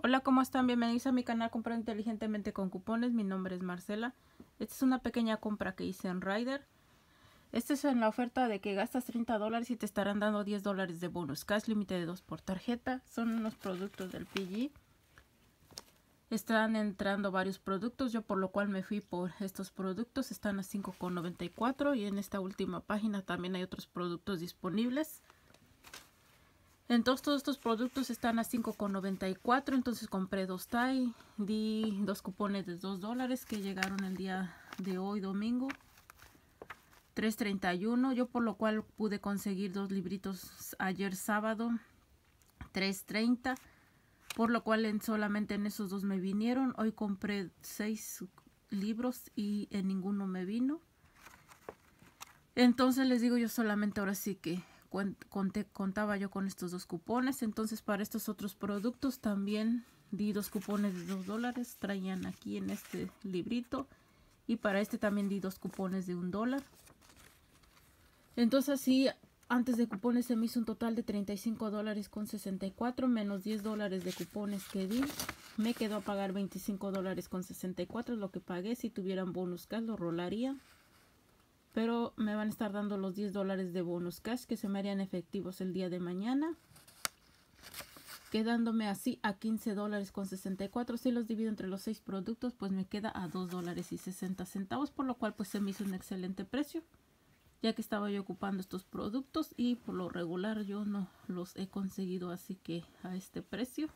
Hola, ¿cómo están? Bienvenidos a mi canal Comprar Inteligentemente con Cupones. Mi nombre es Marcela. Esta es una pequeña compra que hice en Rider. Esta es en la oferta de que gastas 30 dólares y te estarán dando 10 dólares de bonus. Cash límite de 2 por tarjeta. Son unos productos del PG. Están entrando varios productos, yo por lo cual me fui por estos productos. Están a 5,94 y en esta última página también hay otros productos disponibles. Entonces todos estos productos están a 5,94. Entonces compré dos TAI. Di dos cupones de 2 dólares que llegaron el día de hoy domingo. 3.31. Yo por lo cual pude conseguir dos libritos ayer sábado. 3.30. Por lo cual en, solamente en esos dos me vinieron. Hoy compré seis libros y en ninguno me vino. Entonces les digo yo solamente ahora sí que conté, contaba yo con estos dos cupones. Entonces para estos otros productos también di dos cupones de dos dólares. Traían aquí en este librito. Y para este también di dos cupones de un dólar. Entonces así antes de cupones se me hizo un total de 35 dólares con 64 menos 10 dólares de cupones que di. Me quedó a pagar 25 dólares con 64 lo que pagué. Si tuvieran bonus cash lo rolaría pero me van a estar dando los 10 dólares de bonus cash que se me harían efectivos el día de mañana quedándome así a 15 dólares con 64 si los divido entre los 6 productos pues me queda a 2 dólares y 60 centavos por lo cual pues se me hizo un excelente precio ya que estaba yo ocupando estos productos y por lo regular yo no los he conseguido así que a este precio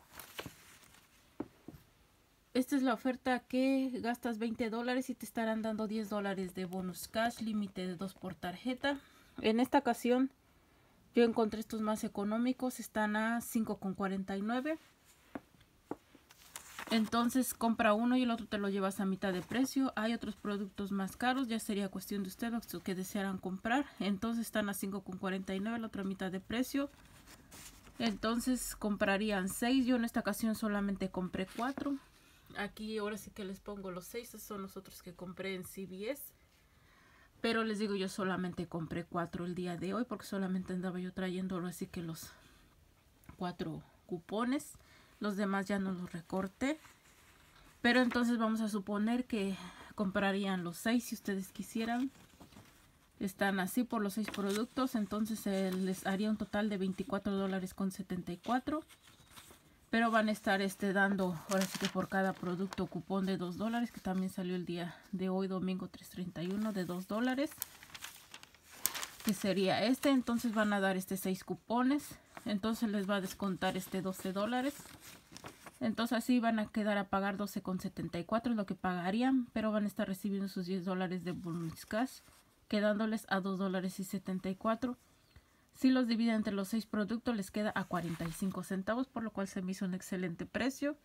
esta es la oferta que gastas 20 dólares y te estarán dando 10 dólares de bonus cash, límite de 2 por tarjeta. En esta ocasión yo encontré estos más económicos, están a 5,49. Entonces compra uno y el otro te lo llevas a mitad de precio. Hay otros productos más caros, ya sería cuestión de ustedes que desearan comprar. Entonces están a 5,49, la otra mitad de precio. Entonces comprarían 6, yo en esta ocasión solamente compré 4 aquí ahora sí que les pongo los seis, son los otros que compré en CVS. Pero les digo, yo solamente compré cuatro el día de hoy porque solamente andaba yo trayendo ahora sí que los cuatro cupones. Los demás ya no los recorté. Pero entonces vamos a suponer que comprarían los seis si ustedes quisieran. Están así por los seis productos. Entonces les haría un total de 24 dólares con 74 pero van a estar este dando ahora sí que por cada producto cupón de 2 dólares que también salió el día de hoy domingo 3.31 de 2 dólares que sería este. Entonces van a dar este 6 cupones. Entonces les va a descontar este 12 dólares. Entonces así van a quedar a pagar 12,74 es lo que pagarían pero van a estar recibiendo sus 10 dólares de bonus cash quedándoles a 2 dólares y 74 si los dividen entre los seis productos les queda a 45 centavos, por lo cual se me hizo un excelente precio.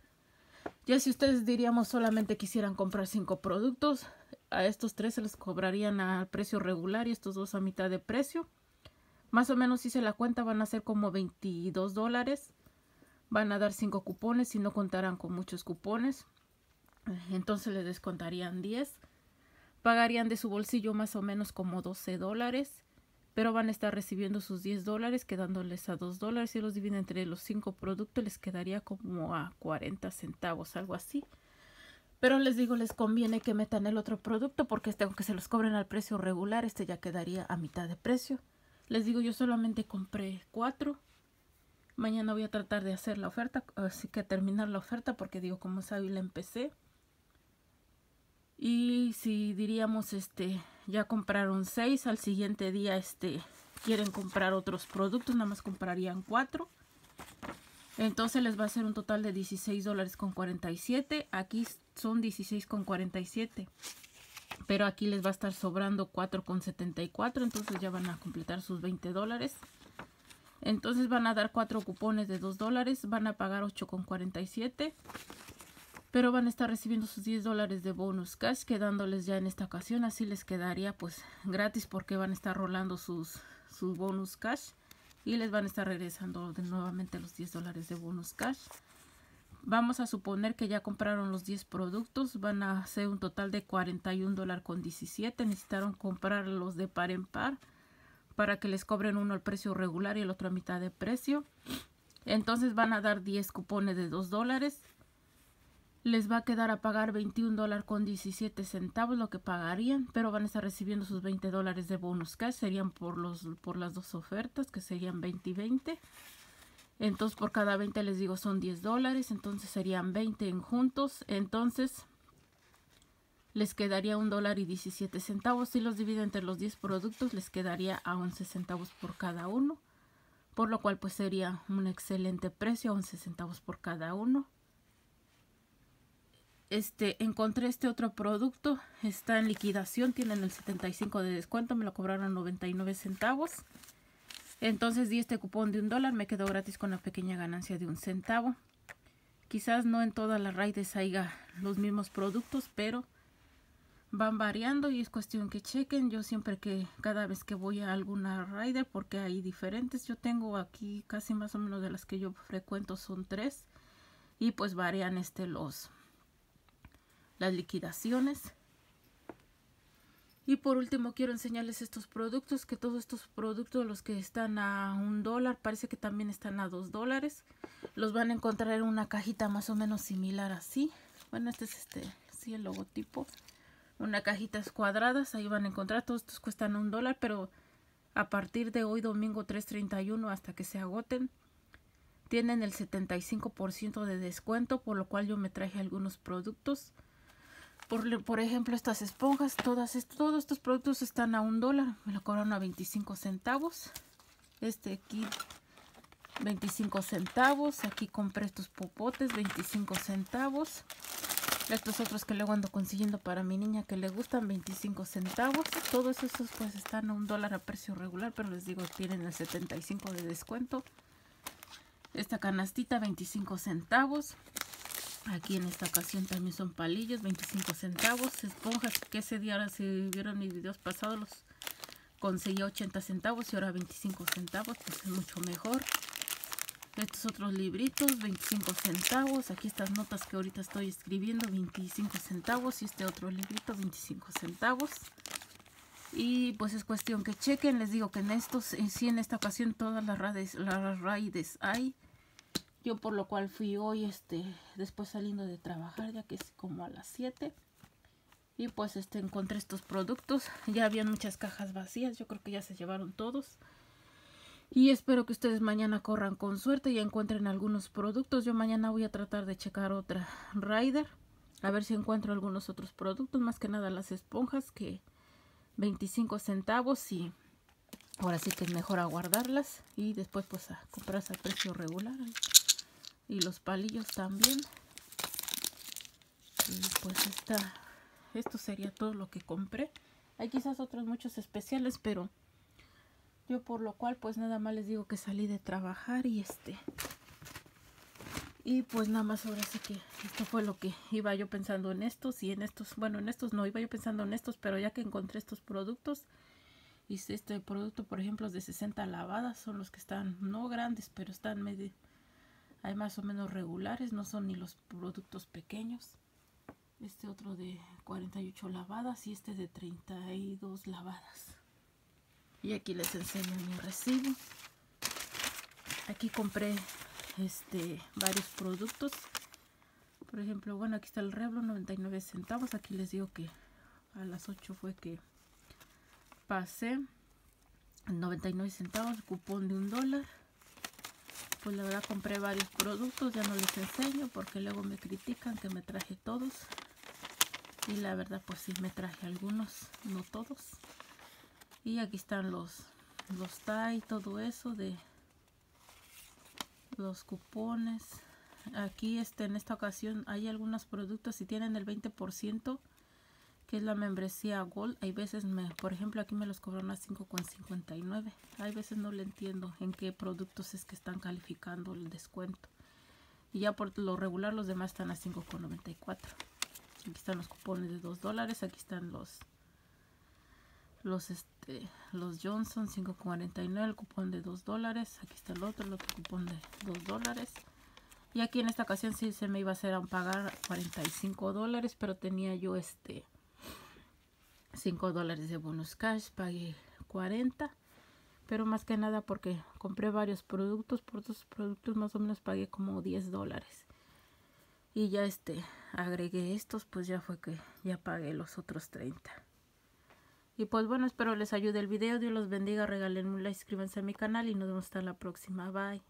Ya si ustedes diríamos solamente quisieran comprar cinco productos, a estos tres se les cobrarían al precio regular y estos dos a mitad de precio. Más o menos si se la cuenta van a ser como 22 dólares. Van a dar cinco cupones si no contarán con muchos cupones. Entonces les descontarían 10. Pagarían de su bolsillo más o menos como 12 dólares pero van a estar recibiendo sus 10 dólares quedándoles a 2 dólares si los dividen entre los 5 productos les quedaría como a 40 centavos algo así. Pero les digo les conviene que metan el otro producto porque este aunque se los cobren al precio regular este ya quedaría a mitad de precio. Les digo yo solamente compré 4 mañana voy a tratar de hacer la oferta así que terminar la oferta porque digo como sabe la empecé. Y si diríamos este ya compraron 6 al siguiente día este quieren comprar otros productos nada más comprarían 4 entonces les va a hacer un total de 16 dólares con 47 aquí son 16 con 47 pero aquí les va a estar sobrando 4 con 74 entonces ya van a completar sus 20 dólares. Entonces van a dar 4 cupones de 2 dólares van a pagar 8 con 47 pero van a estar recibiendo sus 10 dólares de bonus cash quedándoles ya en esta ocasión. Así les quedaría pues gratis porque van a estar rolando sus, sus bonus cash y les van a estar regresando de nuevamente los 10 dólares de bonus cash. Vamos a suponer que ya compraron los 10 productos van a hacer un total de 41 dólares con 17 necesitaron comprar los de par en par para que les cobren uno al precio regular y el otro a mitad de precio. Entonces van a dar 10 cupones de 2 dólares. Les va a quedar a pagar 21 dólares con 17 centavos lo que pagarían, pero van a estar recibiendo sus 20 dólares de bonus cash. Serían por, los, por las dos ofertas, que serían 20 y 20. Entonces por cada 20 les digo son 10 dólares, entonces serían 20 en juntos. Entonces les quedaría un dólar y 17 centavos. Si los divide entre los 10 productos les quedaría a 11 centavos por cada uno. Por lo cual pues sería un excelente precio, 11 centavos por cada uno. Este, encontré este otro producto, está en liquidación, tienen el 75 de descuento, me lo cobraron 99 centavos. Entonces di este cupón de un dólar, me quedó gratis con la pequeña ganancia de un centavo. Quizás no en todas las raides haya los mismos productos, pero van variando y es cuestión que chequen. Yo siempre que cada vez que voy a alguna rider, porque hay diferentes, yo tengo aquí casi más o menos de las que yo frecuento son tres y pues varían este los las liquidaciones. Y por último quiero enseñarles estos productos, que todos estos productos, los que están a un dólar, parece que también están a dos dólares. Los van a encontrar en una cajita más o menos similar así. Bueno, este es este, sí, el logotipo una cajitas cuadradas, ahí van a encontrar, todos estos cuestan un dólar, pero a partir de hoy domingo 3.31 hasta que se agoten, tienen el 75% de descuento, por lo cual yo me traje algunos productos. Por, por ejemplo, estas esponjas, todas todos estos productos están a un dólar, me lo cobraron a 25 centavos. Este aquí 25 centavos, aquí compré estos popotes 25 centavos. Estos otros que luego ando consiguiendo para mi niña que le gustan 25 centavos. Todos estos pues están a un dólar a precio regular, pero les digo tienen el 75 de descuento. Esta canastita 25 centavos. Aquí en esta ocasión también son palillos, 25 centavos. Esponjas que ese día ahora si vieron mis videos pasados los conseguí 80 centavos y ahora 25 centavos, pues es mucho mejor estos otros libritos 25 centavos aquí estas notas que ahorita estoy escribiendo 25 centavos y este otro librito 25 centavos y pues es cuestión que chequen les digo que en estos en sí en esta ocasión todas las raides las hay yo por lo cual fui hoy este después saliendo de trabajar ya que es como a las 7 y pues este encontré estos productos ya habían muchas cajas vacías yo creo que ya se llevaron todos y espero que ustedes mañana corran con suerte y encuentren algunos productos. Yo mañana voy a tratar de checar otra Rider. A ver si encuentro algunos otros productos. Más que nada las esponjas que 25 centavos y ahora sí que es mejor aguardarlas. Y después pues a comprarse a precio regular. Y los palillos también. Y pues está, esto sería todo lo que compré. Hay quizás otros muchos especiales pero... Yo por lo cual pues nada más les digo que salí de trabajar y este y pues nada más ahora sí que esto fue lo que iba yo pensando en estos y en estos, bueno en estos no, iba yo pensando en estos, pero ya que encontré estos productos y este producto por ejemplo es de 60 lavadas, son los que están no grandes, pero están medio, hay más o menos regulares, no son ni los productos pequeños. Este otro de 48 lavadas y este de 32 lavadas. Y aquí les enseño mi recibo. Aquí compré este varios productos. Por ejemplo bueno aquí está el reblo 99 centavos. Aquí les digo que a las 8 fue que pasé. 99 centavos cupón de un dólar pues la verdad compré varios productos ya no les enseño porque luego me critican que me traje todos. Y la verdad pues sí me traje algunos no todos. Y aquí están los los TAI, todo eso de los cupones. Aquí este en esta ocasión hay algunos productos si tienen el 20% que es la membresía Gold hay veces me por ejemplo aquí me los cobran a 5,59 hay veces no le entiendo en qué productos es que están calificando el descuento. Y ya por lo regular los demás están a 5,94 aquí están los cupones de 2 dólares aquí están los los este los Johnson 5.49 el cupón de 2 dólares aquí está el otro el otro cupón de 2 dólares. Y aquí en esta ocasión sí se me iba a hacer a pagar 45 dólares pero tenía yo este 5 dólares de bonus cash pagué 40 pero más que nada porque compré varios productos por estos productos más o menos pagué como 10 dólares. Y ya este agregué estos pues ya fue que ya pagué los otros 30 y pues bueno espero les ayude el video Dios los bendiga regalen un like suscríbanse a mi canal y nos vemos hasta la próxima bye